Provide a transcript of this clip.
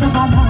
Bye-bye.